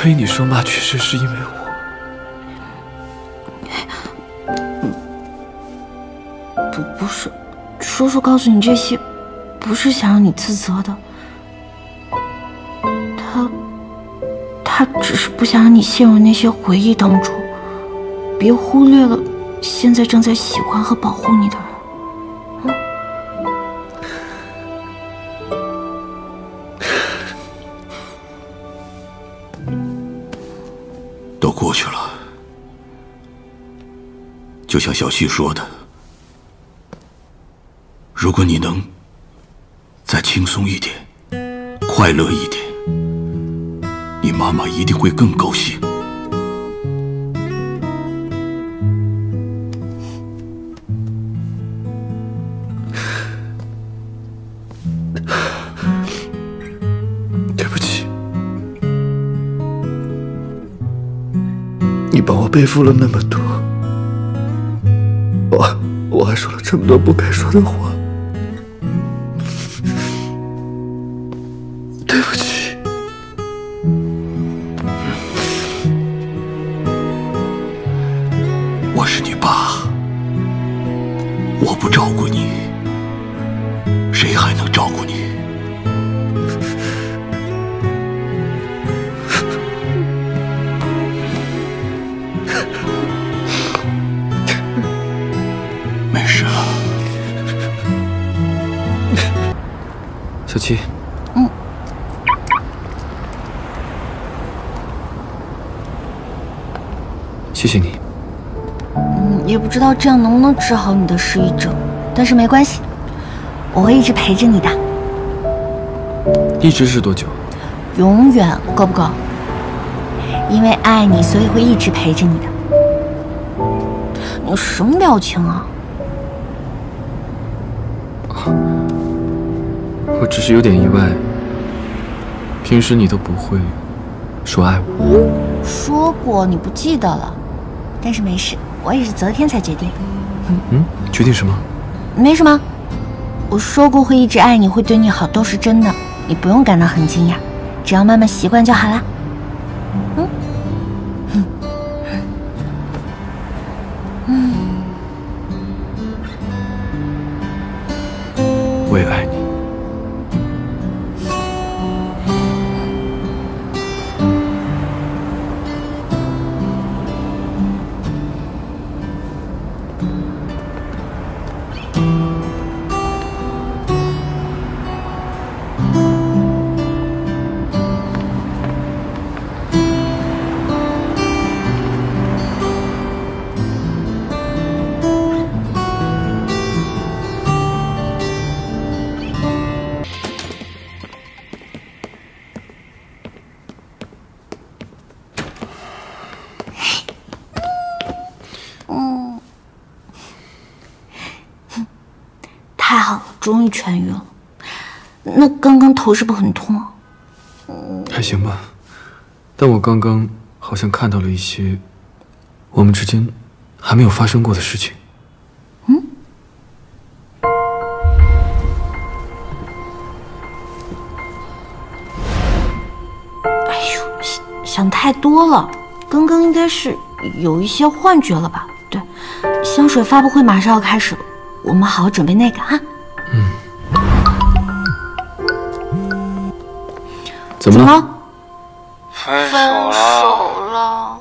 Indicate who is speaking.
Speaker 1: 所以你说妈去世是因为
Speaker 2: 我？不，不是，叔叔告诉你这些，不是想让你自责的。他，他只是不想让你陷入那些回忆当中，别忽略了现在正在喜欢和保护你的人。
Speaker 3: 都过去了，就像小旭说的，如果你能再轻松一点、快乐一点，你妈妈一定会更高兴。
Speaker 1: 你帮我背负了那么多，我我还说了这么多不该说的话，对不起。
Speaker 3: 我是你爸，我不照顾你，谁还能照顾你？
Speaker 1: 小七。
Speaker 2: 嗯。
Speaker 1: 谢谢你。
Speaker 2: 嗯，也不知道这样能不能治好你的失忆症，但是没关系，我会一直陪着你的。
Speaker 1: 一直是多久？
Speaker 2: 永远够不够？因为爱你，所以会一直陪着你的。你什么表情啊？
Speaker 1: 我只是有点意外，平时你都不会说爱我。
Speaker 2: 说过你不记得了，但是没事，我也是昨天才决定。
Speaker 1: 嗯，决定什么？
Speaker 2: 没什么，我说过会一直爱你，会对你好，都是真的，你不用感到很惊讶，只要慢慢习惯就好了。嗯。
Speaker 1: 我也爱你。
Speaker 2: 终于痊愈了。那刚刚头是不是很痛？
Speaker 1: 还行吧，但我刚刚好像看到了一些我们之间还没有发生过的事情。
Speaker 2: 嗯？哎呦，想想太多了。刚刚应该是有一些幻觉了吧？对，香水发布会马上要开始了，我们好好准备那个哈。
Speaker 1: 嗯。
Speaker 2: 怎么了？
Speaker 4: 分手了。